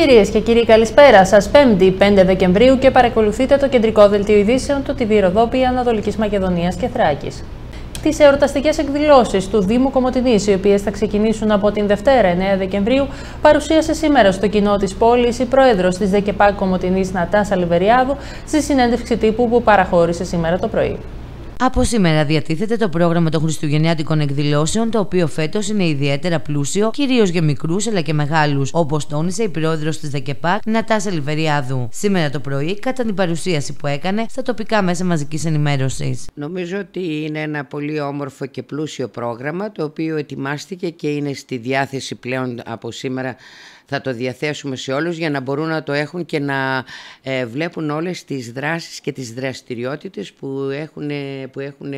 Κυρίες και κύριοι, καλησπέρα σας. 5η 5 Δεκεμβρίου και παρακολουθείτε το κεντρικό δελτίο ειδήσεων του TV Ροδόπη Ανατολικής Μακεδονίας και Θράκης. Τις εορταστικές εκδηλώσεις του Δήμου Κομωτινής, οι οποίες θα ξεκινήσουν από την Δευτέρα 9 Δεκεμβρίου, παρουσίασε σήμερα στο κοινό της πόλης η πρόεδρος της ΔΕΚΕΠΑΚ Κομωτινής Νατάσα Λιβεριάδου στη συνέντευξη τύπου που παραχώρησε σήμερα το πρωί. Από σήμερα διατίθεται το πρόγραμμα των Χριστουγεννιάτικων εκδηλώσεων, το οποίο φέτος είναι ιδιαίτερα πλούσιο, κυρίως για μικρούς αλλά και μεγάλους, όπως τόνισε η πρόεδρος της ΔΕΚΕΠΑΚ, Νατάσα Λιβεριάδου. Σήμερα το πρωί, κατά την παρουσίαση που έκανε στα τοπικά μέσα μαζικής ενημέρωσης. Νομίζω ότι είναι ένα πολύ όμορφο και πλούσιο πρόγραμμα, το οποίο ετοιμάστηκε και είναι στη διάθεση πλέον από σήμερα θα το διαθέσουμε σε όλους για να μπορούν να το έχουν και να ε, βλέπουν όλες τις δράσεις και τις δραστηριότητες που έχουν, που έχουν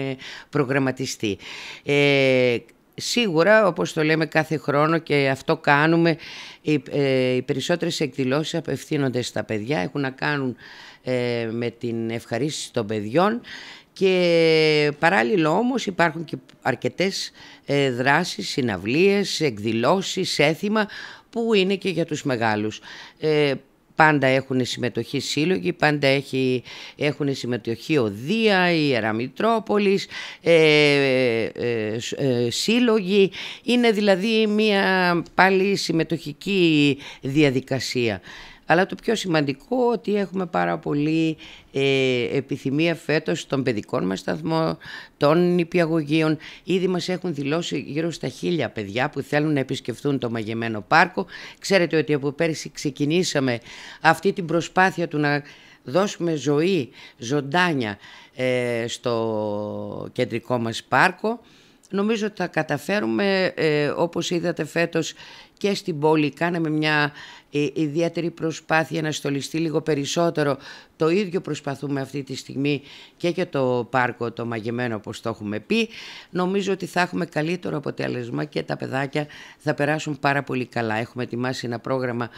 προγραμματιστεί. Ε, Σίγουρα, όπως το λέμε κάθε χρόνο και αυτό κάνουμε, οι, ε, οι περισσότερες εκδηλώσεις απευθύνονται στα παιδιά, έχουν να κάνουν ε, με την ευχαρίστηση των παιδιών και παράλληλα όμως υπάρχουν και αρκετές ε, δράσεις, συναυλίες, εκδηλώσεις, έθιμα που είναι και για τους μεγάλους. Ε, πάντα έχουν συμμετοχή σύλλογοι, πάντα έχει, έχουν συμμετοχή οδεία, η Ιεραμητρόπολης, ε, ε, ε, σύλλογοι. Είναι δηλαδή μια πάλι συμμετοχική διαδικασία. Αλλά το πιο σημαντικό ότι έχουμε πάρα πολύ ε, επιθυμία φέτος των παιδικών μας σταθμών, των νηπιαγωγείων. Ήδη μας έχουν δηλώσει γύρω στα χίλια παιδιά που θέλουν να επισκεφθούν το Μαγεμένο Πάρκο. Ξέρετε ότι από πέρυσι ξεκινήσαμε αυτή την προσπάθεια του να δώσουμε ζωή, ζωντάνια ε, στο κεντρικό μας πάρκο. Νομίζω ότι θα καταφέρουμε, ε, όπως είδατε φέτος και στην πόλη κάναμε μια ε, ιδιαίτερη προσπάθεια να στολιστεί λίγο περισσότερο. Το ίδιο προσπαθούμε αυτή τη στιγμή και για το πάρκο το μαγεμένο όπως το έχουμε πει. Νομίζω ότι θα έχουμε καλύτερο αποτέλεσμα και τα παιδάκια θα περάσουν πάρα πολύ καλά. Έχουμε ετοιμάσει ένα πρόγραμμα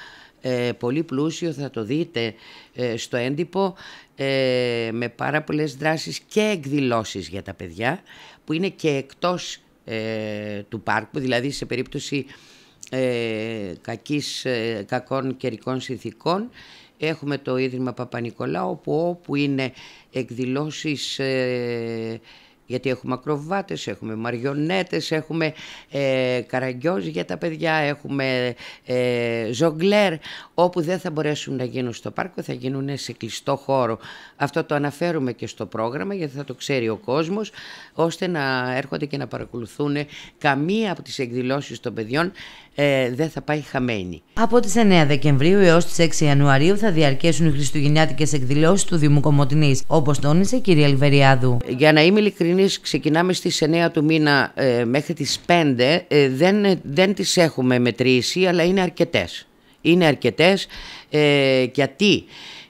ε, πολύ πλούσιο, θα το δείτε ε, στο έντυπο, ε, με πάρα πολλές δράσεις και εκδηλώσεις για τα παιδιά που είναι και εκτός του πάρκου, δηλαδή σε περίπτωση ε, κακής, ε, κακών καιρικών συνθήκων. Έχουμε το Ίδρυμα Παπα-Νικολάου όπου όπου είναι εκδηλώσεις ε, γιατί έχουμε ακροβάτες, έχουμε μαριονέτες, έχουμε ε, για τα παιδιά, έχουμε ε, ζογκλέρ, όπου δεν θα μπορέσουν να γίνουν στο πάρκο, θα γίνουν σε κλειστό χώρο. Αυτό το αναφέρουμε και στο πρόγραμμα, γιατί θα το ξέρει ο κόσμος, ώστε να έρχονται και να παρακολουθούν καμία από τις εκδηλώσεις των παιδιών ε, δεν θα πάει χαμένη. Από τις 9 Δεκεμβρίου έως τις 6 Ιανουαρίου θα διαρκέσουν οι χριστουγεννιάτικες εκδηλώσεις του Δήμου Κομωτινής, όπως τόνισε η κυρία Λιβεριάδου. Για να είμαι ειλικρινής, ξεκινάμε στις 9 του μήνα ε, μέχρι τις 5. Ε, δεν, δεν τις έχουμε μετρήσει, αλλά είναι αρκετές. Είναι αρκετές ε, γιατί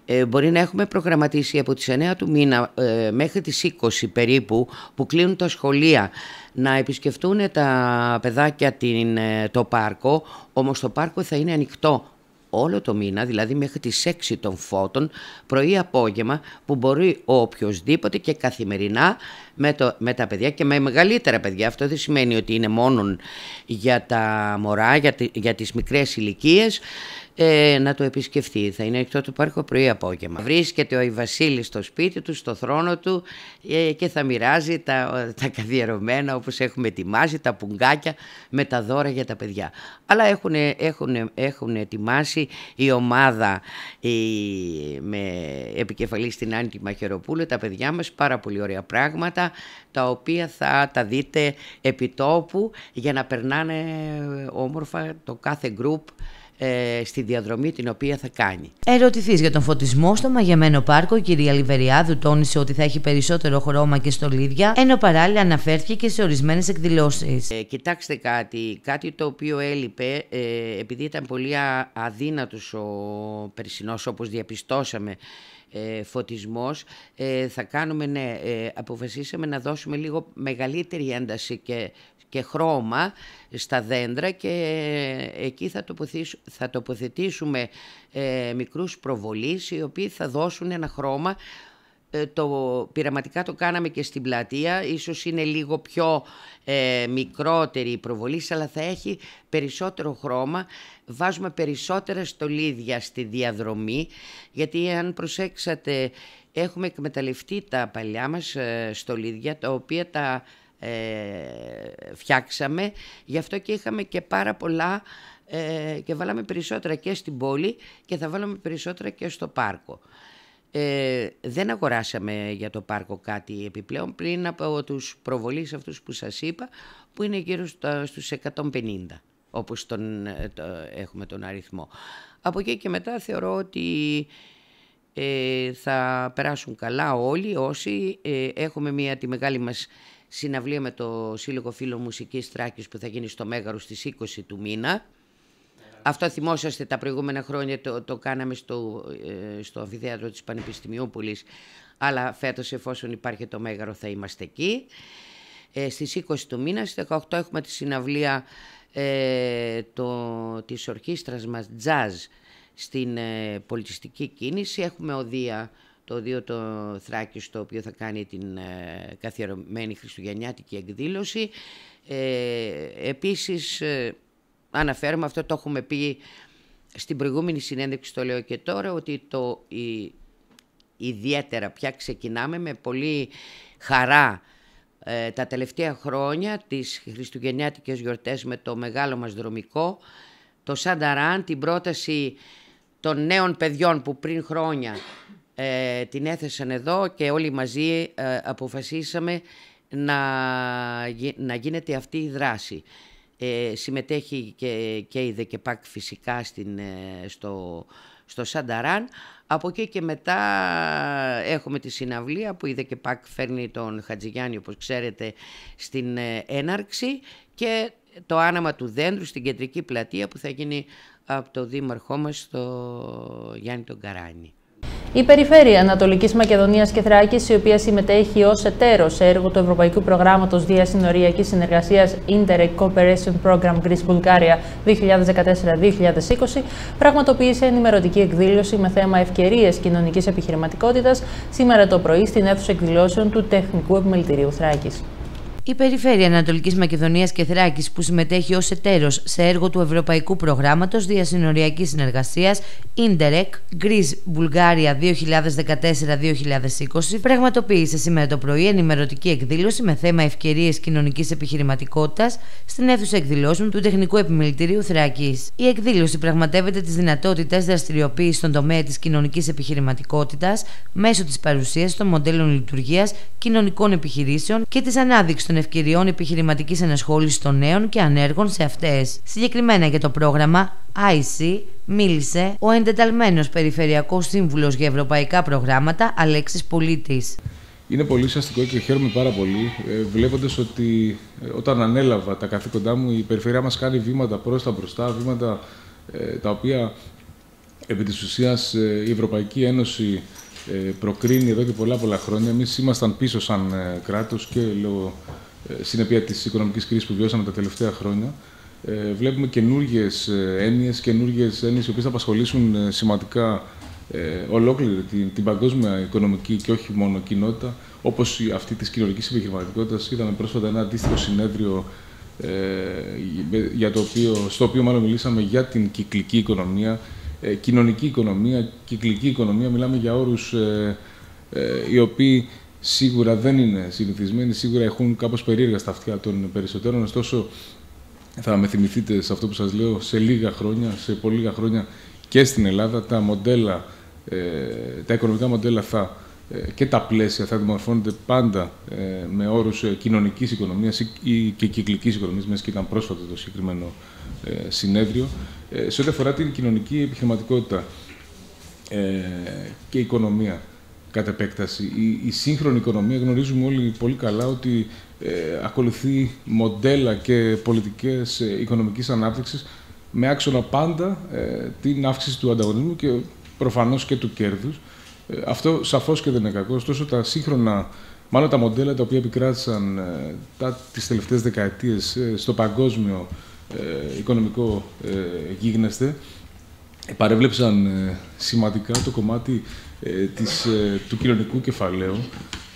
ε, μπορεί να έχουμε προγραμματίσει από τις 9 του μήνα ε, μέχρι τις 20 περίπου που κλείνουν τα σχολεία να επισκεφτούν τα παιδάκια την, ε, το πάρκο, όμως το πάρκο θα είναι ανοιχτό όλο το μήνα, δηλαδή μέχρι τις 6 των φώτων, πρωί-απόγευμα, που μπορεί ο οποιοδήποτε και καθημερινά με, το, με τα παιδιά και με μεγαλύτερα παιδιά. Αυτό δεν σημαίνει ότι είναι μόνο για τα μωρά, για, για τις μικρές ηλικίες ε, να το επισκεφτεί. Θα είναι ανοιχτό το πάρκο πρωί-απόγευμα. Βρίσκεται ο Ιβασίλης στο σπίτι του, στο θρόνο του ε, και θα μοιράζει τα, τα καθιερωμένα όπως έχουμε ετοιμάσει, τα πουγκάκια με τα δώρα για τα παιδιά. Αλλά έχουν, έχουν, έχουν ετοιμάσει η ομάδα η, με επικεφαλή στην Άννη Μαχαιροπούλου, τα παιδιά μας, πάρα πολύ ωραία πράγματα, τα οποία θα τα δείτε επιτόπου για να περνάνε όμορφα το κάθε γκρουπ ε, στη διαδρομή την οποία θα κάνει. Ερωτηθείς για τον φωτισμό στο μαγεμένο πάρκο, η κυρία Λιβεριάδου τόνισε ότι θα έχει περισσότερο χρώμα και στολίδια, ενώ παράλληλα αναφέρθηκε και σε ορισμένες εκδηλώσεις. Ε, κοιτάξτε κάτι, κάτι το οποίο έλειπε, ε, επειδή ήταν πολύ αδύνατος ο περσινός όπως διαπιστώσαμε, ε, φωτισμός ε, θα κάνουμε ναι, ε, αποφασίσαμε να δώσουμε λίγο μεγαλύτερη ένταση και και χρώμα στα δέντρα και εκεί θα, θα τοποθετήσουμε ε, μικρούς προβολείς οι οποίοι θα δώσουν ένα χρώμα ε, το πειραματικά το κάναμε και στην πλατεία, ίσως είναι λίγο πιο ε, μικρότερη η προβολή, αλλά θα έχει περισσότερο χρώμα. Βάζουμε περισσότερα στολίδια στη διαδρομή, γιατί αν προσέξατε έχουμε εκμεταλλευτεί τα παλιά μας ε, στολίδια, τα οποία τα φτιάξαμε, γι' αυτό και είχαμε και πάρα πολλά και βάλαμε περισσότερα και στην πόλη και θα βάλουμε περισσότερα και στο πάρκο. Ε, δεν αγοράσαμε για το πάρκο κάτι επιπλέον πριν από τους προβολείς αυτούς που σας είπα που είναι γύρω στο, στους 150 όπως τον, ε, το, έχουμε τον αριθμό. Από εκεί και μετά θεωρώ ότι ε, θα περάσουν καλά όλοι όσοι ε, έχουμε μια τη μεγάλη μας συναυλία με το Σύλλογο Φίλων Μουσικής Τράκης που θα γίνει στο Μέγαρο στις 20 του μήνα αυτό θυμόσαστε τα προηγούμενα χρόνια το, το κάναμε στο, ε, στο αμφιθέατρο της Πανεπιστημιούπολης αλλά φέτος εφόσον υπάρχει το Μέγαρο θα είμαστε εκεί. Ε, στις 20 του μήνα, στις 18 έχουμε τη συναυλία ε, το, της ορχήστρας μας Jazz στην ε, πολιτιστική κίνηση. Έχουμε οδεία το οδείο το Θράκης στο οποίο θα κάνει την ε, καθιερωμένη χριστουγεννιάτικη εκδήλωση. Ε, επίσης ε, αναφέρουμε, αυτό το έχουμε πει στην προηγούμενη συνέντευξη, το λέω και τώρα, ότι το η, ιδιαίτερα πια ξεκινάμε με πολύ χαρά ε, τα τελευταία χρόνια τις χριστουγεννιάτικες γιορτές με το μεγάλο μας δρομικό, το Σανταράν, την πρόταση των νέων παιδιών που πριν χρόνια ε, την έθεσαν εδώ και όλοι μαζί ε, αποφασίσαμε να, να γίνεται αυτή η δράση. Ε, συμμετέχει και, και η ΔΕΚΕΠΑΚ φυσικά στην, ε, στο, στο Σανταράν. Από εκεί και μετά έχουμε τη συναυλία που η ΔΕΚΕΠΑΚ φέρνει τον Χατζηγιάννη όπως ξέρετε στην ε, έναρξη και το άναμα του δέντρου στην κεντρική πλατεία που θα γίνει από το δήμαρχό μας το Γιάννη τον Καράνη. Η Περιφέρεια Ανατολικής Μακεδονίας και Θράκης, η οποία συμμετέχει ως εταίρος σε έργο του Ευρωπαϊκού Προγράμματος Διασυνοριακής Συνεργασίας Interreg Cooperation Program Greece Bulgaria 2014-2020, πραγματοποίησε ενημερωτική εκδήλωση με θέμα Ευκαιρίες Κοινωνικής Επιχειρηματικότητας σήμερα το πρωί στην αίθουσα εκδηλώσεων του Τεχνικού Επιμελητηρίου Θράκης. Η Περιφέρεια Ανατολικής Μακεδονίας και Θράκης, που συμμετέχει ως εταίρος σε έργο του Ευρωπαϊκού Προγράμματος Διασυνοριακής Συνεργασίας Interreg Greece Bulgaria 2014-2020, πραγματοποίησε σήμερα το πρωί ενημερωτική εκδήλωση με θέμα Ευκαιρίες Κοινωνικής Επιχειρηματικότητας στην αίθουσα εκδηλώσεων του Τεχνικού Επιμελητηρίου Θράκης. Η εκδήλωση πραγματεύεται τις δυνατότητες δραστηριοποίησης στον τομέα της κοινωνικής επιχειρηματικότητας μέσω της παρουσίαση των μοντέλων λειτουργίας κοινωνικών επιχειρήσεων και της ανάδειξης των ευκαιριών επιχειρηματικής ενασχόλησης των νέων και ανέργων σε αυτές. Συγκεκριμένα για το πρόγραμμα IC μίλησε ο εντεταλμένος Περιφερειακός Σύμβουλος για Ευρωπαϊκά Προγράμματα Αλέξης Πολίτης. Είναι πολύ ουσιαστικό και χαίρομαι πάρα πολύ ε, βλέποντας ότι ε, όταν ανέλαβα τα καθήκοντά μου η περιφερειά μας κάνει βήματα προς τα μπροστά, βήματα ε, τα οποία επί της ουσίας η Ευρωπαϊκή Ένωση προκρίνει εδώ και πολλά πολλά χρόνια. Εμείς ήμασταν πίσω σαν κράτος και λόγω συνεπία της οικονομικής κρίσης που βιώσαμε τα τελευταία χρόνια. Ε, βλέπουμε καινούργιες έννοιες, καινούργιες έννοιες οι οποίες θα απασχολήσουν ε, σημαντικά ε, ολόκληρη την, την παγκόσμια οικονομική και όχι μόνο κοινότητα, όπως αυτή της κοινωνικής επιχειρηματικότητας. Είδαμε πρόσφατα ένα αντίστοιχο συνέδριο ε, για το οποίο, στο οποίο μάλλον μιλήσαμε για την κυκλική οικονομία, ε, κοινωνική οικονομία, κυκλική οικονομία. Μιλάμε για όρους ε, οι οποίοι σίγουρα δεν είναι συνηθισμένοι, σίγουρα έχουν κάπως περίεργα στα αυτιά των περισσότερων, ωστόσο θα με θυμηθείτε σε αυτό που σας λέω σε λίγα χρόνια, σε πολύ λίγα χρόνια και στην Ελλάδα τα μοντέλα, ε, τα οικονομικά μοντέλα θα, ε, και τα πλαίσια θα δημορφώνονται πάντα ε, με όρους ε, κοινωνικής οικονομίας ή, και κυκλικής οικονομίας, μέσα και ήταν πρόσφατο το συγκεκριμένο ε, συνέδριο. σε ό,τι αφορά την κοινωνική επιχειρηματικότητα και οικονομία, κατ' επέκταση. Η, η σύγχρονη οικονομία γνωρίζουμε όλοι πολύ καλά ότι ε, ακολουθεί μοντέλα και πολιτικές ε, οικονομικής ανάπτυξης με άξονα πάντα ε, την αύξηση του ανταγωνισμού και προφανώς και του κέρδους. Ε, αυτό σαφώς και δεν είναι κακό, ωστόσο τα σύγχρονα, μάλλον τα μοντέλα τα οποία επικράτησαν ε, τα, τις τελευταίες δεκαετίες στο παγκόσμιο οικονομικό γίγνεσθε, παρέβλεψαν σημαντικά το κομμάτι της, του κοινωνικού κεφαλαίου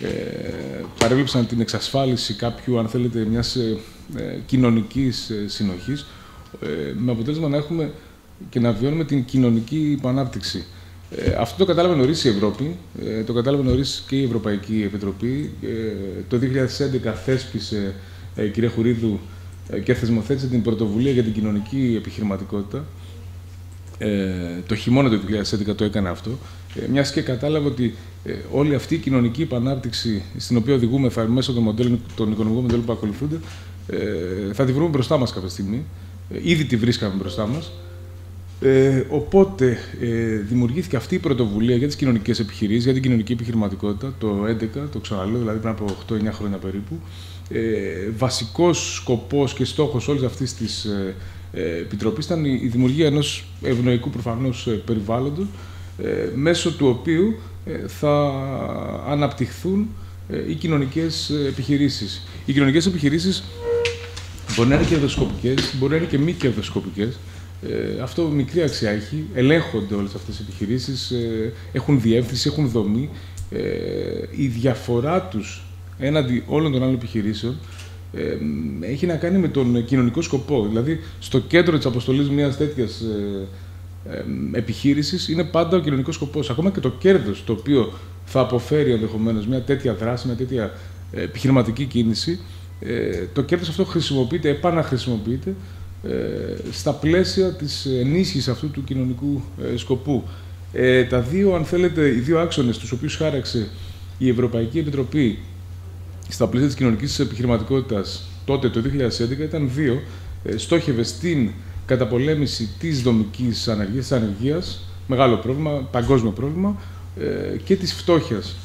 ε, παρέβλεψαν την εξασφάλιση κάποιου, αν θέλετε, μιας ε, κοινωνικής συνοχής με αποτέλεσμα να έχουμε και να βιώνουμε την κοινωνική υπανάπτυξη. Ε, αυτό το κατάλαβε νωρίς η Ευρώπη, ε, το κατάλαβε νωρίς και η Ευρωπαϊκή Επιτροπή. Ε, το 2011 θέσπισε, ε, κυρία Χουρίδου, ε, και θεσμοθέτησε την πρωτοβουλία για την κοινωνική επιχειρηματικότητα. Ε, το χειμώνα του 2011 το έκανε αυτό, ε, μιας και κατάλαβε ότι όλη αυτή η κοινωνική επανάπτυξη στην οποία οδηγούμε μέσω των, μοντέλων, των οικονομικών μοντέλων που ακολουθούνται, θα τη βρούμε μπροστά μας κάποια στιγμή. Ήδη τη βρίσκαμε μπροστά μας ε, οπότε ε, δημιουργήθηκε αυτή η πρωτοβουλία για τις κοινωνικές επιχειρήσεις, για την κοινωνική επιχειρηματικότητα το 2011, το ξαναλέω, δηλαδή πριν από 8-9 χρόνια περίπου. Ε, βασικός σκοπός και στόχος όλης αυτής της ε, ε επιτροπής ήταν η, δημιουργία ενός ευνοϊκού προφανώς ε, περιβάλλοντος, ε, μέσω του οποίου θα αναπτυχθούν οι κοινωνικές επιχειρήσεις. Οι κοινωνικές επιχειρήσεις μπορεί να είναι κερδοσκοπικές, μπορεί να είναι και μη κερδοσκοπικές, ε, αυτό μικρή αξία έχει. Ελέγχονται όλες αυτές οι επιχειρήσεις, ε, έχουν διεύθυνση, έχουν δομή. Ε, η διαφορά τους έναντι όλων των άλλων επιχειρήσεων ε, έχει να κάνει με τον κοινωνικό σκοπό. Δηλαδή, στο κέντρο της αποστολής μιας τέτοιας ε, ε, επιχείρησης είναι πάντα ο κοινωνικός σκοπός. Ακόμα και το κέρδος το οποίο θα αποφέρει ενδεχομένως μια τέτοια δράση, μια τέτοια επιχειρηματική κίνηση, το κέρδος αυτό χρησιμοποιείται, επαναχρησιμοποιείται ε, στα πλαίσια της ενίσχυσης αυτού του κοινωνικού ε, σκοπού. Ε, τα δύο, αν θέλετε, οι δύο άξονες τους οποίους χάραξε η Ευρωπαϊκή Επιτροπή στα πλαίσια της κοινωνικής επιχειρηματικότητας τότε το 2011 ήταν δύο. στόχευε στην καταπολέμηση της δομικής ανεργίας, της ανεργίας, μεγάλο πρόβλημα, παγκόσμιο πρόβλημα, και της φτώχειας.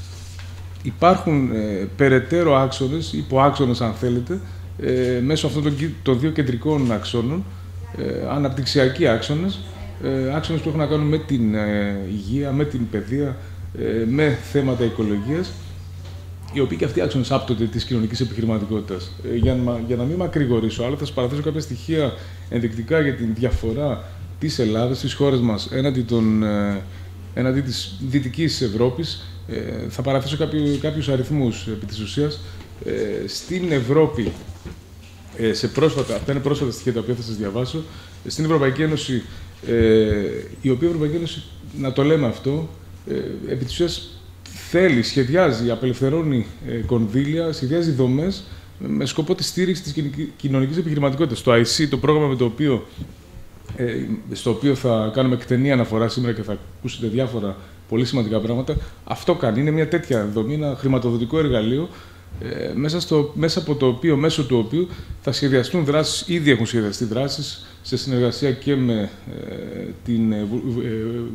Υπάρχουν περαιτέρω άξονες, υποάξονες αν θέλετε, ε, μέσω αυτών των, των δύο κεντρικών αξώνων, ε, αναπτυξιακοί άξονες, ε, άξονες που έχουν να κάνουν με την ε, υγεία, με την παιδεία, ε, με θέματα οικολογίας, οι οποίοι και αυτοί οι άξονες άπτονται της κοινωνικής επιχειρηματικότητας. Ε, για, για να μην μακρηγορήσω, αλλά θα σας παραθέσω κάποια στοιχεία ενδεικτικά για την διαφορά της Ελλάδας, της χώρας μας, έναντι, των, έναντι της Δυτικής Ευρώπης. θα παραθέσω κάποιου, κάποιους αριθμούς επί της ουσίας. στην Ευρώπη ε, σε πρόσφατα, αυτά είναι πρόσφατα στοιχεία τα οποία θα σας διαβάσω, στην Ευρωπαϊκή Ένωση, ε, η οποία Ευρωπαϊκή Ένωση, να το λέμε αυτό, ε, επί της ουσίας θέλει, σχεδιάζει, απελευθερώνει ε, κονδύλια, σχεδιάζει δομές με σκοπό τη στήριξη της κοινωνικής επιχειρηματικότητας. Το IC, το πρόγραμμα με το οποίο, ε, στο οποίο θα κάνουμε εκτενή αναφορά σήμερα και θα ακούσετε διάφορα πολύ σημαντικά πράγματα, αυτό κάνει. Είναι μια τέτοια δομή, ένα χρηματοδοτικό εργαλείο ε, μέσα, στο, μέσα από το οποίο, μέσω του οποίου θα σχεδιαστούν δράσεις, ήδη έχουν σχεδιαστεί δράσεις, σε συνεργασία και με ε, την ε,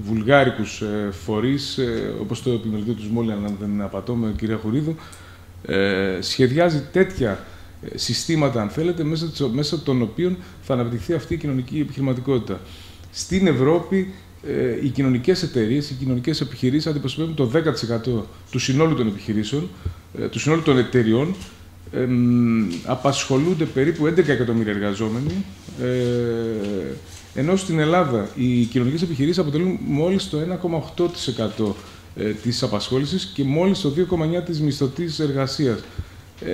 βουλγάρικους ε, φορείς, όπως το επιμελητή του Μόλι, αν δεν απατώ με κυρία Χουρίδου, σχεδιάζει τέτοια συστήματα, αν θέλετε, μέσα, μέσα των οποίων θα αναπτυχθεί αυτή η κοινωνική επιχειρηματικότητα. Στην Ευρώπη ε, οι κοινωνικές εταιρείες, οι κοινωνικές επιχειρήσεις αντιπροσωπεύουν το 10% του συνόλου των επιχειρήσεων, ε, του συνόλου των εταιριών. Ε, απασχολούνται περίπου 11 εκατομμύρια εργαζόμενοι, ε, ενώ στην Ελλάδα οι κοινωνικές επιχειρήσεις αποτελούν μόλις το 1,8% της απασχόλησης και μόλις το 2,9% της μισθωτής εργασίας.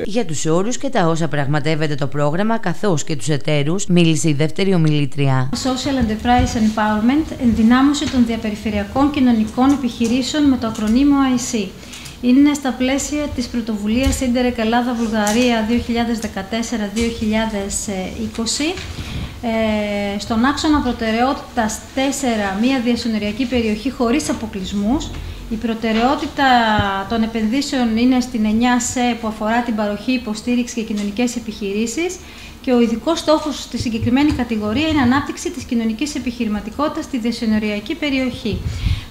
Για τους όρους και τα όσα πραγματεύεται το πρόγραμμα καθώς και τους εταίρους μίλησε η δεύτερη ομιλήτρια. Social Enterprise Empowerment ενδυνάμωσε των διαπεριφερειακών κοινωνικών επιχειρήσεων με το ακρονίμιο IC. Είναι στα πλαίσια της πρωτοβουλίας Ίντερεκ Ελλάδα-Βουλγαρία 2014-2020 ε, στον άξονα προτεραιότητας 4, μια διασυνοριακή περιοχή χωρίς αποκλεισμούς, η προτεραιότητα των επενδύσεων είναι στην 9ΣΕ που αφορά την παροχή, υποστήριξη και κοινωνικές επιχειρήσεις και ο ειδικός στόχος στη συγκεκριμένη κατηγορία είναι η ανάπτυξη της κοινωνικής επιχειρηματικότητας στη διασυνοριακή περιοχή.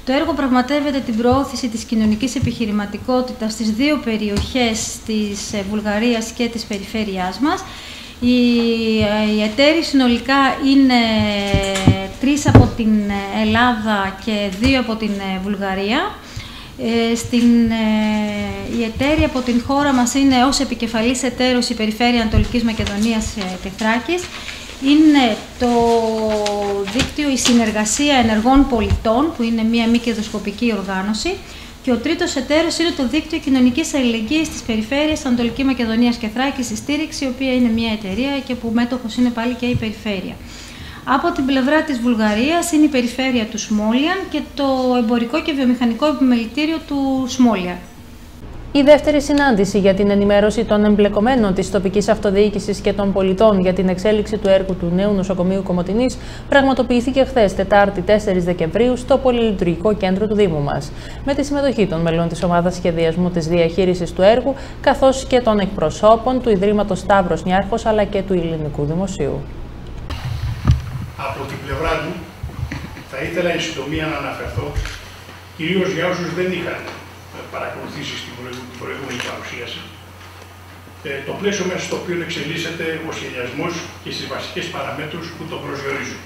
Το έργο πραγματεύεται την προώθηση της κοινωνικής επιχειρηματικότητας στις δύο περιοχές της ε, Βουλγαρίας και της περιφέρειάς μας. Οι, ε, οι εταίροι συνολικά είναι τρεις από την Ελλάδα και δύο από την ε, Βουλγαρία. Ε, στην, ε, η εταίρεια από την χώρα μας είναι ως επικεφαλής εταίρος η Περιφέρεια Ανατολικής Μακεδονίας ε, και Θράκης. είναι το δίκτυο «Η Συνεργασία Ενεργών Πολιτών», που είναι μία μη κερδοσκοπική οργάνωση, και ο τρίτος εταίρος είναι το Δίκτυο Κοινωνικής Αλληλεγγύης της Περιφέρειας Ανατολικής Μακεδονίας και Θράκης, η Στήριξη, η οποία είναι μια εταιρεία και που μέτοχος είναι πάλι και η Περιφέρεια. Από την πλευρά της Βουλγαρίας είναι η περιφέρεια του Σμόλιαν και το εμπορικό και βιομηχανικό επιμελητήριο του Σμόλιαν. Η δεύτερη συνάντηση για την ενημέρωση των εμπλεκομένων της τοπικής αυτοδιοίκησης και των πολιτών για την εξέλιξη του έργου του νέου νοσοκομείου Κομωτινής πραγματοποιήθηκε χθες, Τετάρτη 4 Δεκεμβρίου, στο Πολυλειτουργικό Κέντρο του Δήμου μας. Με τη συμμετοχή των μελών της ομάδας σχεδιασμού της διαχείρισης του έργου, καθώς και των εκπροσώπων του Ιδρύματος Σταύρος Νιάρχος αλλά και του Ελληνικού Δημοσίου. Από την πλευρά του, θα ήθελα εν συντομία να αναφερθώ κυρίως για όσους δεν είχαν παρακολουθήσει στην προηγούμενη παρουσίαση, ε, το πλαίσιο μέσα στο οποίο εξελίσσεται ο σχεδιασμός και στις βασικές παραμέτρους που το προσδιορίζουν.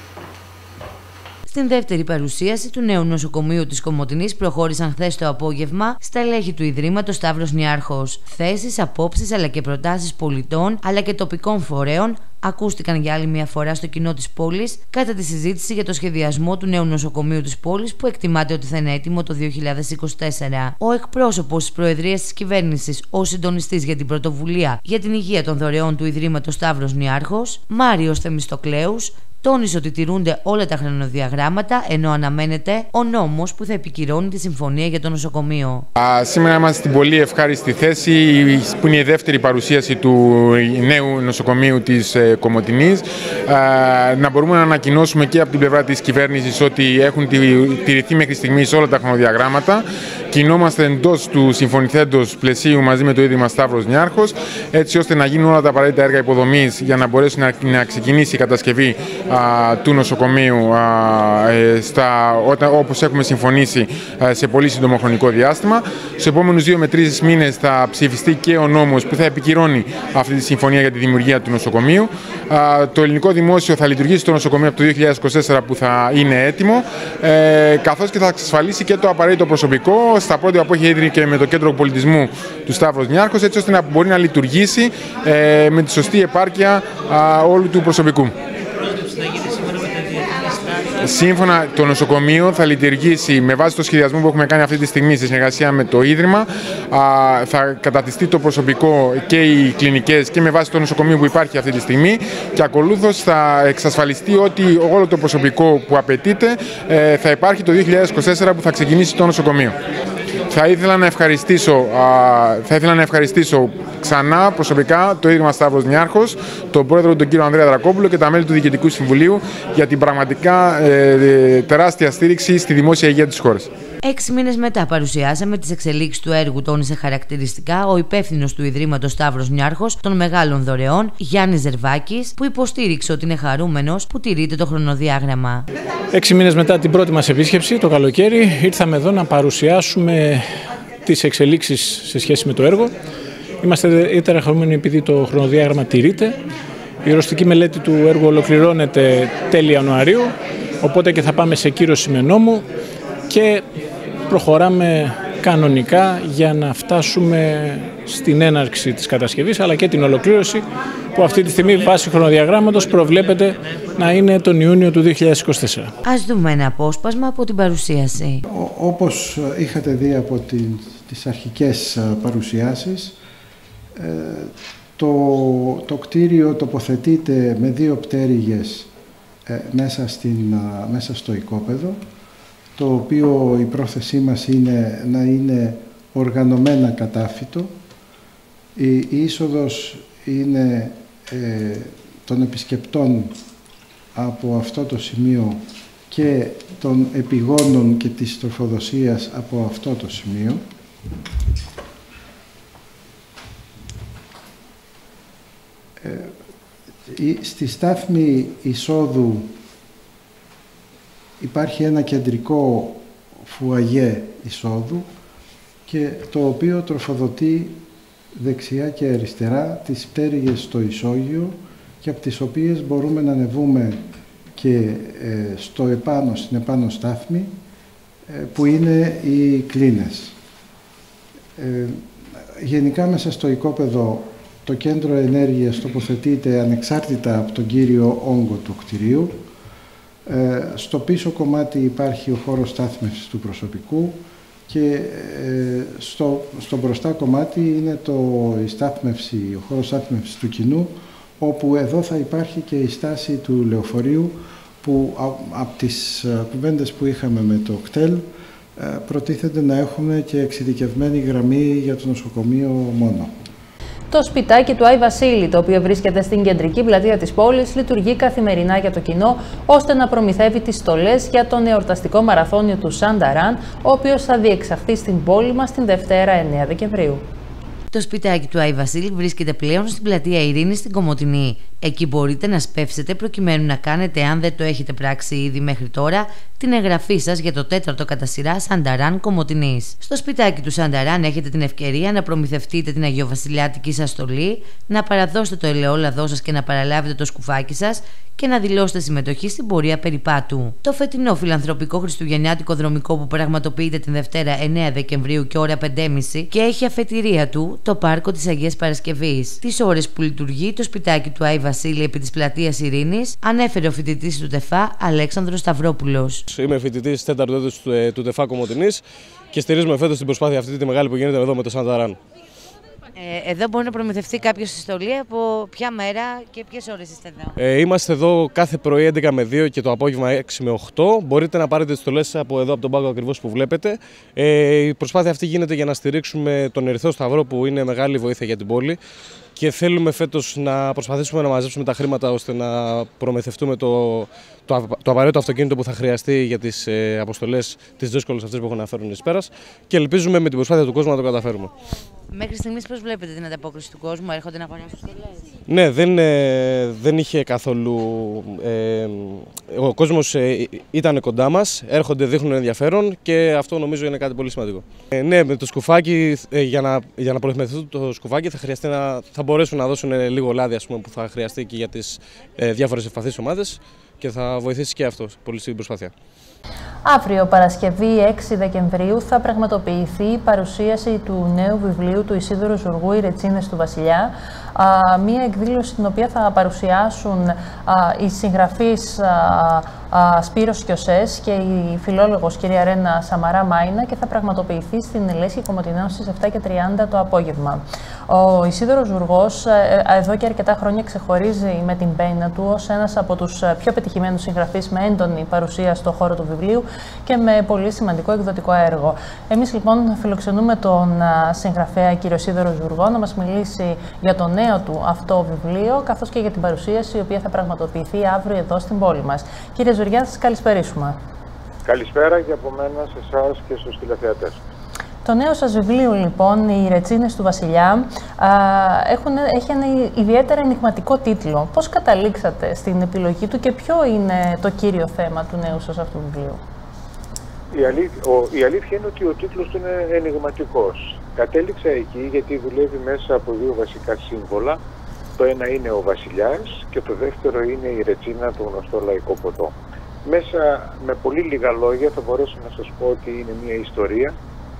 Στην δεύτερη παρουσίαση του νέου νοσοκομείου της Κομωτινής προχώρησαν χθες το απόγευμα στα ελέγχη του Ιδρύματος Σταύρος Νιάρχος. Θέσεις, απόψεις αλλά και προτάσεις πολιτών αλλά και τοπικών φορέων ακούστηκαν για άλλη μια φορά στο κοινό της πόλης κατά τη συζήτηση για το σχεδιασμό του νέου νοσοκομείου της πόλης που εκτιμάται ότι θα είναι έτοιμο το 2024. Ο εκπρόσωπος της Προεδρίας της Κυβέρνησης, ο συντονιστής για την πρωτοβουλία για την υγεία των δωρεών του Ιδρύματος Σταύρος Νιάρχος, Μάριος Θεμιστοκλέους, τόνισε ότι τηρούνται όλα τα χρονοδιαγράμματα, ενώ αναμένεται ο νόμος που θα επικυρώνει τη συμφωνία για το νοσοκομείο. Α, σήμερα είμαστε στην πολύ ευχάριστη θέση, που είναι η δεύτερη παρουσίαση του νέου νοσοκομείου της ε, Κομωτινής. Να μπορούμε να ανακοινώσουμε και από την πλευρά της κυβέρνησης ότι έχουν τηρηθεί μέχρι στιγμής όλα τα χρονοδιαγράμματα. Κινόμαστε εντός του συμφωνηθέντος πλαισίου μαζί με το Ίδρυμα Σταύρος Νιάρχος, έτσι ώστε να γίνουν όλα τα απαραίτητα έργα υποδομής για να μπορέσει να, να ξεκινήσει η κατασκευή του νοσοκομείου ε, στα, όταν, όπως έχουμε συμφωνήσει σε πολύ σύντομο χρονικό διάστημα. Στους επόμενους δύο με τρεις μήνες θα ψηφιστεί και ο νόμος που θα επικυρώνει αυτή τη συμφωνία για τη δημιουργία του νοσοκομείου. Το ελληνικό δημόσιο θα λειτουργήσει στο νοσοκομείο από το 2024 που θα είναι έτοιμο, ε, καθώς και θα εξασφαλίσει και το απαραίτητο προσωπικό στα πρότυπα που έχει ήδη και με το Κέντρο Πολιτισμού του Σταύρος Νιάρχος, έτσι ώστε να μπορεί να λειτουργήσει ε, με τη σωστή επάρκεια όλου του προσωπικού. Σύμφωνα το νοσοκομείο θα λειτουργήσει με βάση το σχεδιασμό που έχουμε κάνει αυτή τη στιγμή σε συνεργασία με το Ίδρυμα. Θα κατατιστεί το προσωπικό και οι κλινικές και με βάση το νοσοκομείο που υπάρχει αυτή τη στιγμή και ακολούθως θα εξασφαλιστεί ότι όλο το προσωπικό που απαιτείται ε, θα υπάρχει το 2024 που θα ξεκινήσει το νοσοκομείο. Θα ήθελα να ευχαριστήσω, θα ήθελα να ευχαριστήσω ξανά προσωπικά το Ίδρυμα Σταύρος Νιάρχος, τον πρόεδρο τον κύριο Ανδρέα Δρακόπουλο και τα μέλη του Διοικητικού Συμβουλίου για την πραγματικά ε, τεράστια στήριξη στη δημόσια υγεία της χώρας. Έξι μήνες μετά παρουσιάσαμε τις εξελίξεις του έργου, τόνισε χαρακτηριστικά ο υπεύθυνος του Ιδρύματος Σταύρος Νιάρχος των Μεγάλων Δωρεών, Γιάννης Ζερβάκης, που υποστήριξε ότι είναι χαρούμενος που τηρείται το χρονοδιάγραμμα. Έξι μήνες μετά την πρώτη μας επίσκεψη, το καλοκαίρι, ήρθαμε εδώ να παρουσιάσουμε τις εξελίξεις σε σχέση με το έργο. Είμαστε ιδιαίτερα χαρούμενοι επειδή το χρονοδιάγραμμα τηρείται. Η οριστική μελέτη του έργου ολοκληρώνεται τέλη Ιανουαρίου, οπότε και θα πάμε σε κύρωση με νόμο και προχωράμε κανονικά για να φτάσουμε στην έναρξη της κατασκευής αλλά και την ολοκλήρωση που αυτή τη στιγμή βάσει χρονοδιαγράμματος προβλέπεται να είναι τον Ιούνιο του 2024. Ας δούμε ένα απόσπασμα από την παρουσίαση. όπως είχατε δει από την, τις αρχικές παρουσιάσεις, ε, το, το κτίριο τοποθετείται με δύο πτέρυγες ε, μέσα, στην, μέσα στο οικόπεδο το οποίο η πρόθεσή μας είναι να είναι οργανωμένα κατάφυτο. Η, είσοδος είναι ε, των επισκεπτών από αυτό το σημείο και των επιγόνων και της τροφοδοσίας από αυτό το σημείο. Ε, στη στάθμη εισόδου υπάρχει ένα κεντρικό φουαγέ εισόδου και το οποίο τροφοδοτεί δεξιά και αριστερά τις πτέρυγες στο ισόγειο και από τις οποίες μπορούμε να ανεβούμε και ε, στο επάνω, στην επάνω στάθμη ε, που είναι οι κλίνες. Ε, γενικά μέσα στο οικόπεδο το κέντρο ενέργειας τοποθετείται ανεξάρτητα από τον κύριο όγκο του κτηρίου. Ε, στο πίσω κομμάτι υπάρχει ο χώρος στάθμευσης του προσωπικού και ε, στο, στο μπροστά κομμάτι είναι το, η στάθμευση, ο χώρος στάθμευσης του κοινού, όπου εδώ θα υπάρχει και η στάση του λεωφορείου που από τις ε, κουβέντες που είχαμε με το κτέλ προτίθεται να έχουμε και εξειδικευμένη γραμμή για το νοσοκομείο μόνο. Το σπιτάκι του Άι Βασίλη, το οποίο βρίσκεται στην κεντρική πλατεία της πόλης, λειτουργεί καθημερινά για το κοινό, ώστε να προμηθεύει τις στολές για τον εορταστικό μαραθώνιο του Σανταράν, ο οποίος θα διεξαχθεί στην πόλη μας την Δευτέρα 9 Δεκεμβρίου. Το σπιτάκι του Άι Βασίλη βρίσκεται πλέον στην πλατεία Ειρήνης στην Κομωτινή. Εκεί μπορείτε να σπεύσετε προκειμένου να κάνετε, αν δεν το έχετε πράξει ήδη μέχρι τώρα, την εγγραφή σας για το τέταρτο κατά σειρά Σανταράν Κομωτινής. Στο σπιτάκι του Σανταράν έχετε την ευκαιρία να προμηθευτείτε την Αγιοβασιλιάτικη σας στολή, να παραδώσετε το ελαιόλαδό σας και να παραλάβετε το σκουφάκι σας και να δηλώσετε συμμετοχή στην πορεία περιπάτου. Το φετινό φιλανθρωπικό Χριστουγεννιάτικο δρομικό που πραγματοποιείται την Δευτέρα 9 Δεκεμβρίου και ώρα 5.30 και έχει αφετηρία του το πάρκο της Αγίας Παρασκευής. Τις ώρες που λειτουργεί το σπιτάκι του Άι Βασίλη επί της πλατείας Ειρήνης, ανέφερε ο φοιτητής του ΤΕΦΑ Αλέξανδρος Σταυρόπουλος. Είμαι φοιτητής 4ου έτους του, ε, του ΤΕΦΑ Κομωτινής και στηρίζουμε φέτος την προσπάθεια αυτή τη μεγάλη που γίνεται εδώ με το Σανταράν. Ε, εδώ μπορεί να προμηθευτεί κάποιος στολή από ποια μέρα και ποιες ώρες είστε εδώ; Ε, είμαστε εδώ κάθε πρωί 11 με 2 και το απόγευμα 6 με 8. Μπορείτε να πάρετε τις στολές από εδώ από τον πάγκο ακριβώς που βλέπετε. Ε, η προσπάθεια αυτή γίνεται για να στηρίξουμε τον Ερυθρό Σταυρό που είναι μεγάλη βοήθεια για την πόλη και θέλουμε φέτος να προσπαθήσουμε να μαζέψουμε τα χρήματα ώστε να προμηθευτούμε το, το, το απαραίτητο αυτοκίνητο που θα χρειαστεί για τις ε, αποστολές τις δύσκολες αυτές που έχουν να φέρουν εις πέρας και ελπίζουμε με την προσπάθεια του κόσμου να το καταφέρουμε. Μέχρι στιγμής πώς βλέπετε την ανταπόκριση του κόσμου, έρχονται να αγοράσουν στολέ. Ναι, δεν, ε, δεν είχε καθόλου. Ε, ο κόσμος ε, ήταν κοντά μας, έρχονται, δείχνουν ενδιαφέρον και αυτό νομίζω είναι κάτι πολύ σημαντικό. Ε, ναι, με το σκουφάκι, ε, για να, για να το σκουφάκι θα, χρειαστεί να, θα μπορέσουν να δώσουν λίγο λάδι ας πούμε, που θα χρειαστεί και για τις ε, διάφορες ευπαθείς ομάδες και θα βοηθήσει και αυτός πολύ στην προσπάθεια. Αύριο, Παρασκευή 6 Δεκεμβρίου, θα πραγματοποιηθεί η παρουσίαση του νέου βιβλίου του Ισίδωρου Ζουργού «Οι Ρετσίνες του Βασιλιά», μία εκδήλωση την οποία θα παρουσιάσουν οι συγγραφείς Σπύρος Κιωσές και η φιλόλογος κυρία Ρένα Σαμαρά Μάινα και θα πραγματοποιηθεί στην Λέσχη Κομωτινέων στις 7.30 το απόγευμα. Ο Ισίδωρος Ζουργός ε, ε, εδώ και αρκετά χρόνια ξεχωρίζει με την πένα του ως ένας από τους ε, πιο πετυχημένους συγγραφείς με έντονη παρουσία στο χώρο του βιβλίου και με πολύ σημαντικό εκδοτικό έργο. Εμείς λοιπόν φιλοξενούμε τον συγγραφέα κύριο Ισίδωρο Ζουργό να μας μιλήσει για το νέο του αυτό βιβλίο καθώς και για την παρουσίαση η οποία θα πραγματοποιηθεί αύριο εδώ στην πόλη μας. Κύριε Ζουριά, σας καλησπερίσουμε. Καλησπέρα και από μένα σε εσάς και στους τηλεθεατές. Το νέο σας βιβλίο, λοιπόν, «Οι Ρετσίνες του Βασιλιά», έχουν, έχει ένα ιδιαίτερα ενηγματικό τίτλο. Πώς καταλήξατε στην επιλογή του και ποιο είναι το κύριο θέμα του νέου σας αυτού του βιβλίου; Η αλήθεια, η αλήθεια είναι ότι ο τίτλος του είναι ενηγματικός. Κατέληξα εκεί γιατί δουλεύει μέσα από δύο βασικά σύμβολα. Το ένα είναι ο βασιλιάς και το δεύτερο είναι η ρετσίνα, το γνωστό λαϊκό ποτό. Μέσα με πολύ λίγα λόγια θα μπορέσω να σας πω ότι είναι μια ιστορία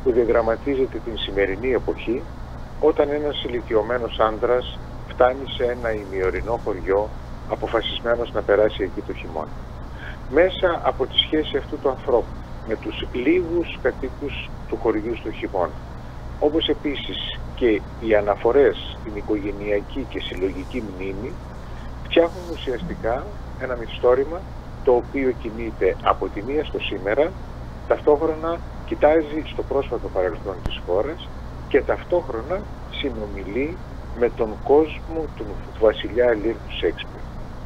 που διαγραμματίζεται την σημερινή εποχή όταν ένας ηλικιωμένος άντρας φτάνει σε ένα ημιορεινό χωριό αποφασισμένος να περάσει εκεί το χειμώνα. Μέσα από τη σχέση αυτού του ανθρώπου με τους λίγους κατοίκους του χωριού στο χειμώνα όπως επίσης και οι αναφορές στην οικογενειακή και συλλογική μνήμη φτιάχνουν ουσιαστικά ένα μυθιστόρημα το οποίο κινείται από τη μία στο σήμερα ταυτόχρονα κοιτάζει στο πρόσφατο παρελθόν της χώρας και ταυτόχρονα συνομιλεί με τον κόσμο του βασιλιά Λύρ του Σέξπιρ.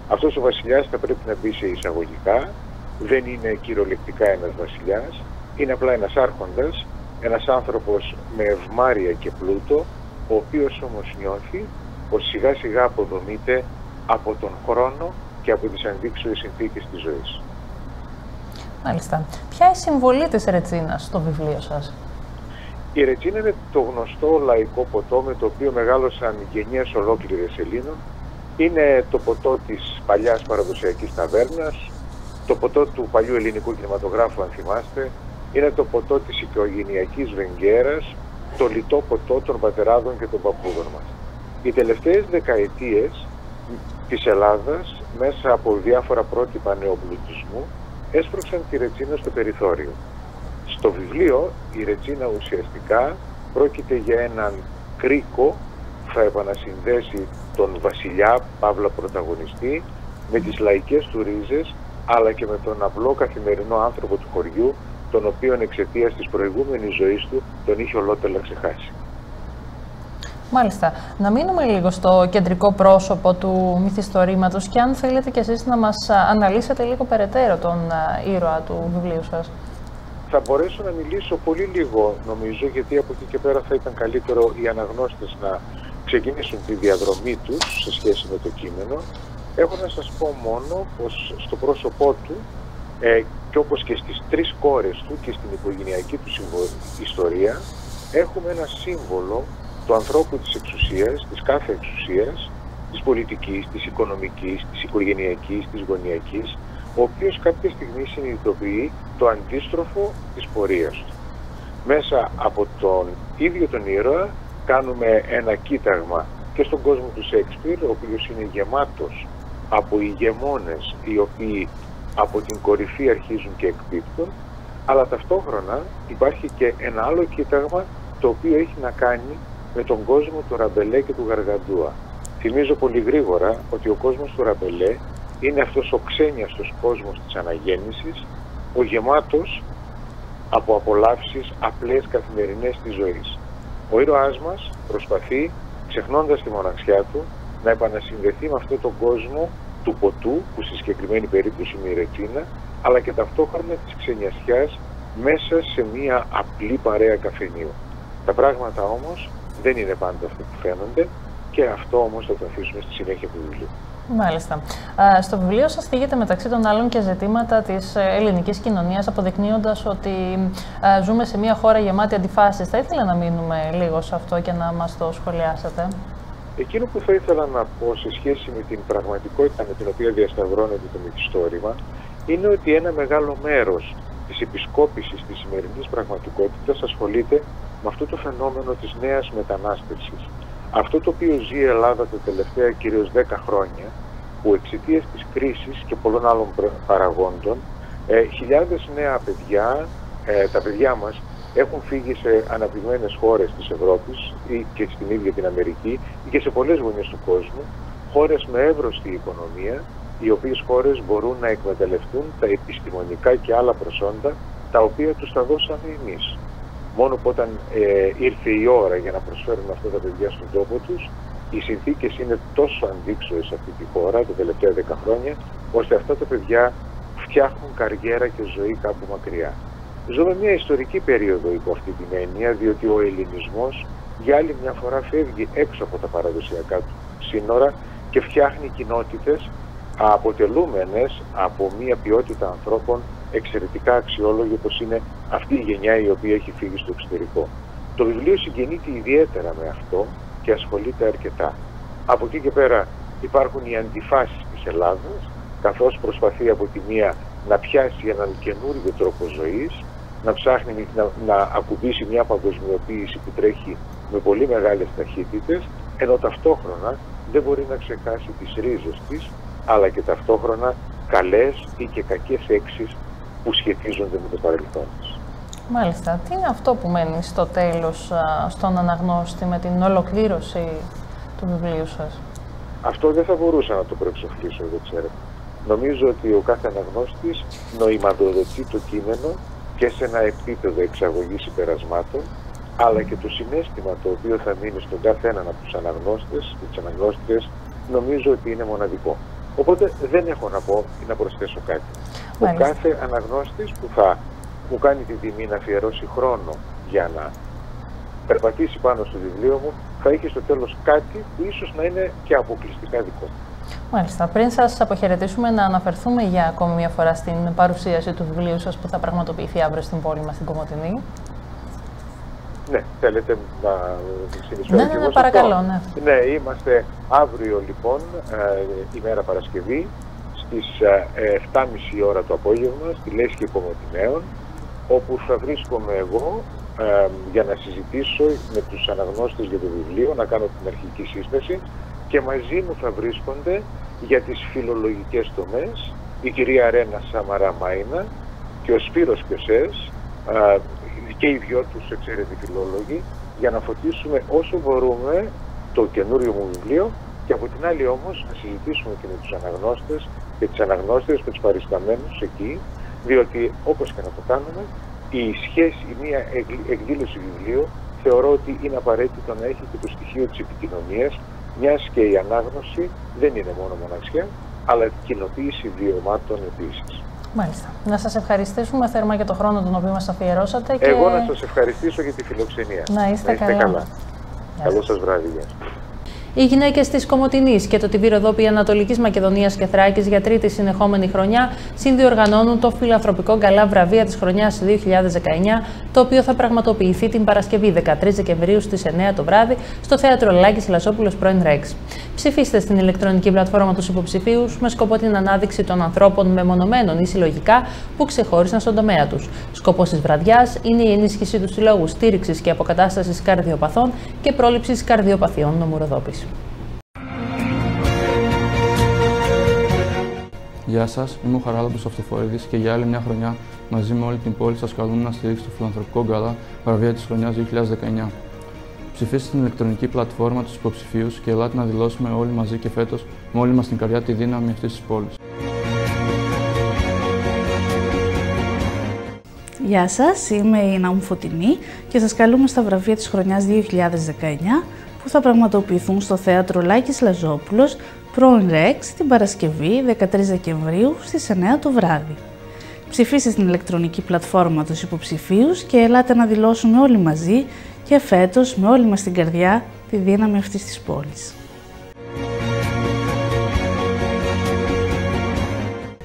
Αυτός ο βασιλιάς θα πρέπει να μπει σε εισαγωγικά, δεν είναι κυριολεκτικά ένας βασιλιάς, είναι απλά ένας άρχοντας, ένας άνθρωπος με ευμάρεια και πλούτο, ο οποίος όμως νιώθει πως σιγά σιγά αποδομείται από τον χρόνο και από τις αντίξωες συνθήκες της ζωής. Μάλιστα. Ποια είναι η συμβολή της ρετσίνας στο βιβλίο σας; Η ρετσίνα είναι το γνωστό λαϊκό ποτό με το οποίο μεγάλωσαν γενιές ολόκληρες Ελλήνων. Είναι το ποτό της παλιάς παραδοσιακής ταβέρνας, το ποτό του παλιού ελληνικού κινηματογράφου αν θυμάστε, είναι το ποτό της οικογενειακής βεγγέρας, το λιτό ποτό των πατεράδων και των παππούδων μας. Οι τελευταίες δεκαετίες της Ελλάδας μέσα από διάφορα πρότυπα νεοπλουτισμού έσπρωξαν τη Ρετσίνα στο περιθώριο. Στο βιβλίο η Ρετσίνα ουσιαστικά πρόκειται για έναν κρίκο που θα επανασυνδέσει τον βασιλιά, παύλα πρωταγωνιστή, με τις λαϊκές του ρίζες, αλλά και με τον απλό καθημερινό άνθρωπο του χωριού, τον οποίον εξαιτίας της προηγούμενης ζωής του τον είχε ολότελα ξεχάσει. Μάλιστα. Να μείνουμε λίγο στο κεντρικό πρόσωπο του μυθιστορήματος και αν θέλετε κι εσείς να μας αναλύσετε λίγο περαιτέρω τον ήρωα του βιβλίου σας. Θα μπορέσω να μιλήσω πολύ λίγο νομίζω γιατί από εκεί και πέρα θα ήταν καλύτερο οι αναγνώστες να ξεκινήσουν τη διαδρομή τους σε σχέση με το κείμενο. Έχω να σας πω μόνο πως στο πρόσωπό του ε, και όπως και στις τρεις κόρες του και στην οικογενειακή του ιστορία έχουμε ένα σύμβολο του ανθρώπου της εξουσίας, της κάθε εξουσίας, της πολιτικής, της οικονομικής, της οικογενειακής, της γωνιακής, ο οποίος κάποια στιγμή συνειδητοποιεί το αντίστροφο της πορείας του. Μέσα από τον ίδιο τον ήρωα κάνουμε ένα κοίταγμα και στον κόσμο του Σέξπιρ, ο οποίος είναι γεμάτος από ηγεμόνες οι οποίοι από την κορυφή αρχίζουν και εκπίπτουν, αλλά ταυτόχρονα υπάρχει και ένα άλλο κοίταγμα το οποίο έχει να κάνει με τον κόσμο του Ραμπελέ και του Γαργαντούα. Θυμίζω πολύ γρήγορα ότι ο κόσμος του Ραμπελέ είναι αυτός ο ξέγνοιαστος κόσμος της αναγέννησης, ο γεμάτος από απολαύσεις απλές καθημερινές της ζωής. Ο ήρωάς μας προσπαθεί, ξεχνώντας τη μοναξιά του, να επανασυνδεθεί με αυτόν τον κόσμο του ποτού, που στη συγκεκριμένη περίπτωση είναι η Ρετσίνα, αλλά και ταυτόχρονα της ξενιασιάς μέσα σε μία απλή παρέα καφενείου. Τα πράγματα όμως δεν είναι πάντα αυτό που φαίνονται και αυτό όμως θα το αφήσουμε στη συνέχεια του βιβλίου. Μάλιστα. Στο βιβλίο σας θίγεται μεταξύ των άλλων και ζητήματα της ε, ελληνικής κοινωνίας, αποδεικνύοντας ότι ζούμε σε μια χώρα γεμάτη αντιφάσεις. Θα ήθελα να μείνουμε λίγο σε αυτό και να μας το σχολιάσετε. Εκείνο που θα ήθελα να πω σε σχέση με την πραγματικότητα με την οποία διασταυρώνεται το μυθιστόρημα είναι ότι ένα μεγάλο μέρος της επισκόπησης της σημερινής πραγματικότητας ασχολείται με αυτό το φαινόμενο της νέας μετανάστευσης. Αυτό το οποίο ζει η Ελλάδα τα τελευταία κυρίως 10 χρόνια, που εξαιτίας της κρίσης και πολλών άλλων παραγόντων, ε, χιλιάδες νέα παιδιά, ε, τα παιδιά μας, έχουν φύγει σε αναπτυγμένες χώρες της Ευρώπης ή και στην ίδια την Αμερική ή και σε πολλές γωνιές του κόσμου, χώρες με εύρωστη οικονομία, οι οποίες χώρες μπορούν να εκμεταλλευτούν τα επιστημονικά και άλλα προσόντα τα οποία τους τα δώσαμε εμείς. Μόνο που όταν ε, ήρθε η ώρα για να προσφέρουν αυτά τα παιδιά στον τόπο τους, οι συνθήκες είναι τόσο αντίξωες σε αυτή τη χώρα τα τελευταία 10 χρόνια, ώστε αυτά τα παιδιά φτιάχνουν καριέρα και ζωή κάπου μακριά. Ζούμε μια ιστορική περίοδο υπό αυτή την έννοια, διότι ο ελληνισμός για άλλη μια φορά φεύγει έξω από τα παραδοσιακά του σύνορα και φτιάχνει κοινότητες αποτελούμενες από μια ποιότητα ανθρώπων εξαιρετικά αξιόλογη όπως είναι αυτή η γενιά η οποία έχει φύγει στο εξωτερικό. Το βιβλίο συγκινείται ιδιαίτερα με αυτό και ασχολείται αρκετά. Από εκεί και πέρα υπάρχουν οι αντιφάσεις της Ελλάδας καθώς προσπαθεί από τη μία να πιάσει έναν καινούριο τρόπο ζωής, να ψάχνει να, να ακουμπήσει μια παγκοσμιοποίηση που τρέχει με πολύ μεγάλες ταχύτητες, ενώ ταυτόχρονα δεν μπορεί να ξεχάσει τις ρίζες της, αλλά και ταυτόχρονα καλές ή και κακές έξεις που σχετίζονται με το παρελθόν της. Μάλιστα. Τι είναι αυτό που μένει στο τέλος στον αναγνώστη με την ολοκλήρωση του βιβλίου σας; Αυτό δεν θα μπορούσα να το προεξοφλήσω, δεν ξέρω. Νομίζω ότι ο κάθε αναγνώστης νοηματοδοτεί το κείμενο και σε ένα επίπεδο εξαγωγής υπερασμάτων, αλλά και το συνέστημα το οποίο θα μείνει στον κάθε έναν από τους αναγνώστες και τις αναγνώστες, νομίζω ότι είναι μοναδικό. Οπότε δεν έχω να πω ή να προσθέσω κάτι. Ο κάθε αναγνώστης που θα μου κάνει τη τιμή να αφιερώσει χρόνο για να περπατήσει πάνω στο βιβλίο μου, θα έχει στο τέλος κάτι που ίσως να είναι και αποκλειστικά δικό μου. Μάλιστα. Πριν σας αποχαιρετήσουμε, να αναφερθούμε για ακόμη μια φορά στην παρουσίαση του βιβλίου σας που θα πραγματοποιηθεί αύριο στην πόλη μας, στην Κομωτινή. Ναι, θέλετε να συνεισφέρω ναι, ναι, ναι, παρακαλώ, ναι. Ναι, είμαστε αύριο λοιπόν, ε, ημέρα Παρασκευή, στις 7.30 ε, ώρα το απόγευμα, στη Λέσχη Κομωτινέων, όπου θα βρίσκομαι εγώ για να συζητήσω με τους αναγνώστες για το βιβλίο, να κάνω την αρχική σύσταση και μαζί μου θα βρίσκονται για τις φιλολογικές τομές η κυρία Ρένα Σαμαρά Μάινα και ο Σπύρος Κιωσές και οι δυο τους εξαιρετικοί φιλόλογοι για να φωτίσουμε όσο μπορούμε το καινούριο μου βιβλίο και από την άλλη όμως να συζητήσουμε και με τους αναγνώστες και τις αναγνώστες με τους παρισταμένους εκεί διότι όπως και να το κάνουμε η σχέση, η μία εκδήλωση βιβλίου θεωρώ ότι είναι απαραίτητο να έχει και το στοιχείο της επικοινωνίας μιας και η ανάγνωση δεν είναι μόνο μοναξιά αλλά κοινοποίηση βιωμάτων επίσης. Μάλιστα. Να σας ευχαριστήσουμε θερμά για το χρόνο τον οποίο μας αφιερώσατε. Και... Εγώ να σας ευχαριστήσω για τη φιλοξενία. Να είστε, να είστε καλά. Καλό σας βράδυ. Οι γυναίκες της Κομωτινής και το Τιβυροδόπη Ανατολικής Μακεδονίας και Θράκης για τρίτη συνεχόμενη χρονιά συνδιοργανώνουν το φιλανθρωπικό γκαλά βραβεία της χρονιάς 2019, το οποίο θα πραγματοποιηθεί την Παρασκευή 13 Δεκεμβρίου στις 9 το βράδυ στο θέατρο Λάκης Λασόπουλος πρώην Ρέξ. Ψηφίστε στην ηλεκτρονική πλατφόρμα τους υποψηφίους με σκοπό την ανάδειξη των ανθρώπων μεμονωμένων ή συλλογικά που ξεχώρισαν στον τομέα τους. Σκοπός της βραδιάς είναι η ενίσχυση του συλλόγου στήριξης και αποκατάστασης καρδιοπαθών και πρόληψης καρδιοπαθειών νομουροδόπη. Γεια σας, είμαι ο Χαράλαμπο Αυτοφορίδης και για άλλη μια χρονιά μαζί με όλη την πόλη σας καλούμε να στηρίξετε το φιλανθρωπικό γκάλα βραβεία της χρονιάς 2019. Ψηφίστε την ηλεκτρονική πλατφόρμα τους υποψηφίους και ελάτε να δηλώσουμε όλοι μαζί και φέτος με όλη μας την καρδιά τη δύναμη αυτής της πόλης. Γεια σας, είμαι η Ναούμ Φωτεινή και σας καλούμε στα βραβεία της χρονιάς 2019 που θα πραγματοποιηθούν στο θέατρο Λάκης Λαζόπουλος πρώην Ρεξ την Παρασκευή 13 Δεκεμβρίου στις 9 το βράδυ. Ψηφίστε στην ηλεκτρονική πλατφόρμα τους υποψηφίους και ελάτε να δηλώσουμε όλοι μαζί και φέτος με όλη μας την καρδιά τη δύναμη αυτής της πόλης.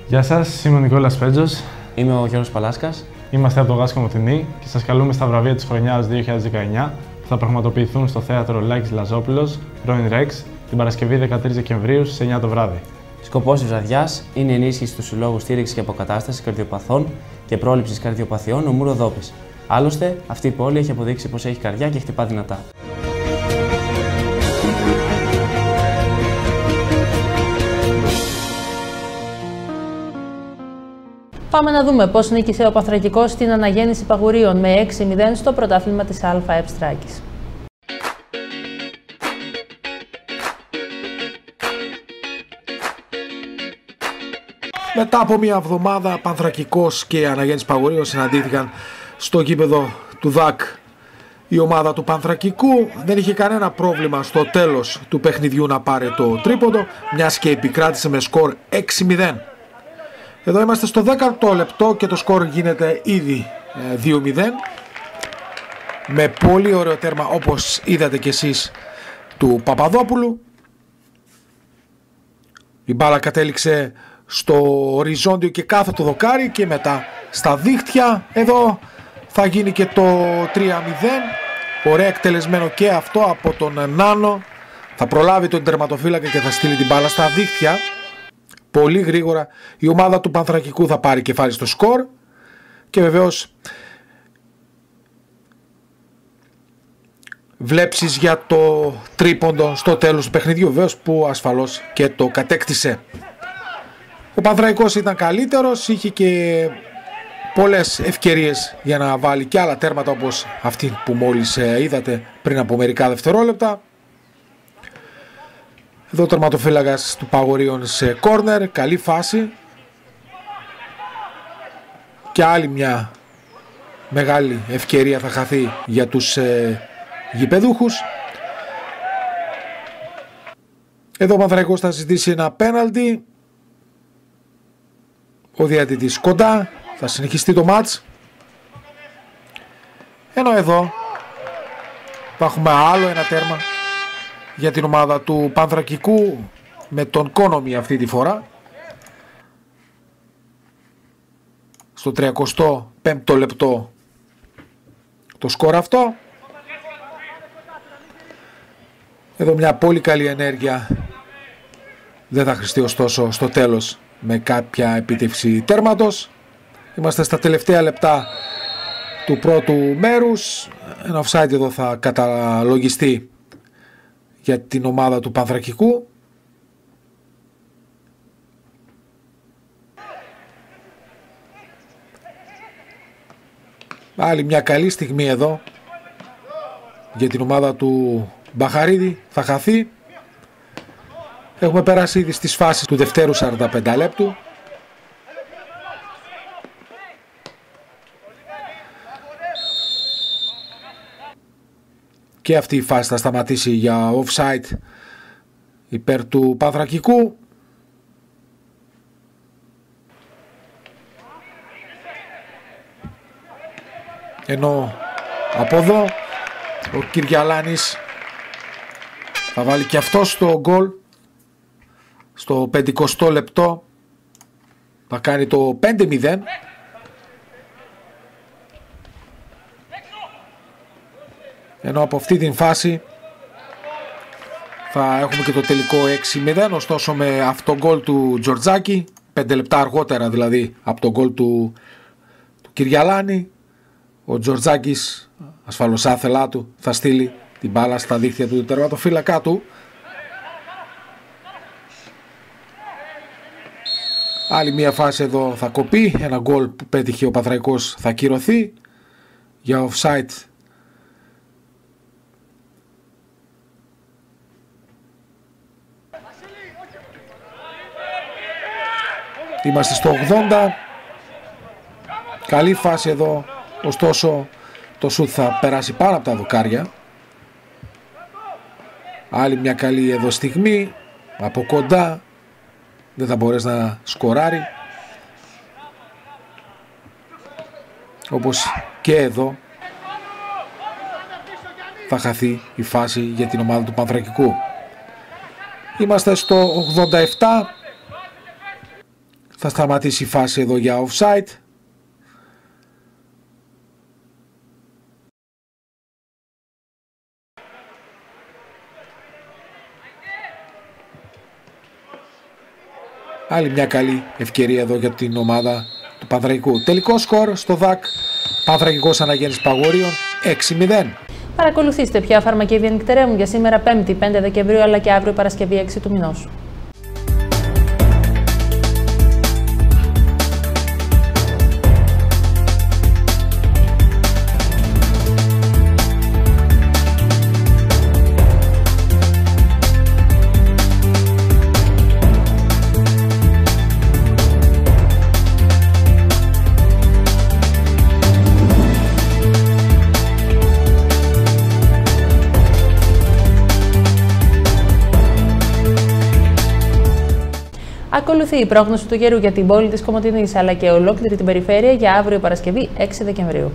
Γεια σας, είμαι ο Νικόλας Πέτζος. Είμαι ο Γιώργος Παλάσκας. Είμαστε από το Γάσκο Μοτινή και σας καλούμε στα βραβεία της χρονιάς 2019 που θα πραγματοποιηθούν στο θέατρο Λάκης Λαζόπουλος, πρώην Ρεξ, την Παρασκευή 13 Δεκεμβρίου στις 9 το βράδυ. Σκοπός της βραδιάς είναι η ενίσχυση του Συλλόγου Στήριξης και Αποκατάστασης Καρδιοπαθών και Πρόληψης Καρδιοπαθειών Ομούρο Δόπης. Άλλωστε, αυτή η πόλη έχει αποδείξει πως έχει καρδιά και χτυπά δυνατά. Πάμε να δούμε πώς νίκησε ο Παθρακικός στην αναγέννηση Παγουρίων με 6-0 στο πρωτάθλημα της ΑΕΠ Στράκης. Μετά από μια εβδομάδα Πανθρακικός και Αναγέννης Παγουρίων συναντήθηκαν στο γήπεδο του ΔΑΚ η ομάδα του Πανθρακικού δεν είχε κανένα πρόβλημα στο τέλος του παιχνιδιού να πάρει το τρίποντο μιας και επικράτησε με σκορ 6-0. Εδώ είμαστε στο 10ο λεπτό και το σκορ γίνεται ήδη 2-0 ε, με πολύ ωραίο τέρμα όπως είδατε κι εσείς του Παπαδόπουλου. Η μπάλα κατέληξε στο οριζόντιο και κάθετο δοκάρι και μετά στα δίχτυα. Εδώ θα γίνει και το 3-0. Ωραία εκτελεσμένο και αυτό από τον Νάνο. Θα προλάβει τον τερματοφύλακα και θα στείλει την μπάλα στα δίχτυα. Πολύ γρήγορα η ομάδα του Πανθρακικού θα πάρει κεφάλι στο σκορ. Και βεβαίως βλέψεις για το τρίποντο στο τέλος του παιχνιδιού βεβαίως που ασφαλώς και το κατέκτησε. Ο Πανθραϊκός ήταν καλύτερος, είχε και πολλές ευκαιρίες για να βάλει και άλλα τέρματα όπως αυτή που μόλις ε, είδατε πριν από μερικά δευτερόλεπτα. Εδώ ο τερματοφύλακας του Παγορίων σε κόρνερ, καλή φάση. Και άλλη μια μεγάλη ευκαιρία θα χαθεί για τους ε, γηπεδούχους. Εδώ ο Πανθραϊκός θα ζητήσει ένα πέναλτι. Ο διατητής κοντά, θα συνεχιστεί το μάτς. Ενώ εδώ θα έχουμε άλλο ένα τέρμα για την ομάδα του Πανθρακικού με τον Κόνομι αυτή τη φορά. Στο 35ο λεπτό το σκορ αυτό. Εδώ μια πολύ καλή ενέργεια δεν θα χρηστεί ωστόσο στο τέλος με κάποια επίτευξη τέρματος. Είμαστε στα τελευταία λεπτά του πρώτου μέρους. Ένα offside εδώ θα καταλογιστεί για την ομάδα του Πανθρακικού. Άλλη μια καλή στιγμή εδώ για την ομάδα του Μπαχαρίδη. Θα χαθεί. Έχουμε περάσει ήδη στις φάσεις του δευτέρου 45 λεπτού. Και αυτή η φάση θα σταματήσει για offside υπέρ του Πανθρακικού. Ενώ από εδώ ο Κυριαλάνης θα βάλει και αυτός στο γκολ στο 50 λεπτό θα κάνει το 5-0 ενώ από αυτή την φάση θα έχουμε και το τελικό 6-0 ωστόσο με αυτό γκολ του Τζορτζάκη 5 λεπτά αργότερα δηλαδή από το γκολ του, του Κυριαλάνη ο Τζορτζάκης ασφαλώς άθελά του θα στείλει την μπάλα στα δίχτυα του τερματοφύλακά του Άλλη μια φάση εδώ θα κοπεί. Ένα γκολ που πέτυχε ο Παθραϊκός θα κυρωθεί για offside. Είμαστε στο 80. Καλή φάση εδώ. Ωστόσο το σουτ θα περάσει πάρα από τα δοκάρια. Άλλη μια καλή εδώ στιγμή. Από κοντά δεν θα μπορέσει να σκοράρει. Όπως και εδώ θα χαθεί η φάση για την ομάδα του Πανθρακικού. Είμαστε στο 87 θα σταματήσει η φάση εδώ για offside Άλλη μια καλή ευκαιρία εδώ για την ομάδα του Πανθρακικού. Τελικό σκορ στο ΔΑΚ Πανθρακικός Αναγέννης Παγόριων 6-0. Παρακολουθήστε ποια φαρμακεία διανυκτερεύουν για σήμερα 5η 5 Δεκεμβρίου αλλά και αύριο Παρασκευή 6 του μηνός. Ακολουθεί η πρόγνωση του καιρού για την πόλη της Κομωτινής αλλά και ολόκληρη την περιφέρεια για αύριο Παρασκευή 6 Δεκεμβρίου.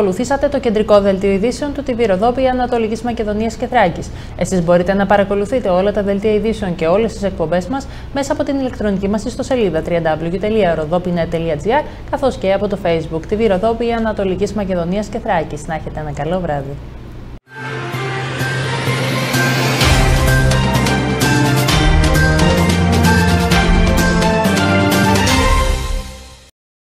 Παρακολουθήσατε το κεντρικό δελτίο ειδήσεων του TV Ροδόπη Ανατολικής Μακεδονίας και Θράκης. Εσείς μπορείτε να παρακολουθείτε όλα τα δελτία ειδήσεων και όλες τις εκπομπές μας μέσα από την ηλεκτρονική μας ιστοσελίδα www.rodopinet.gr καθώς και από το Facebook TV Ροδόπη Ανατολικής Μακεδονίας και Θράκης. Να έχετε ένα καλό βράδυ.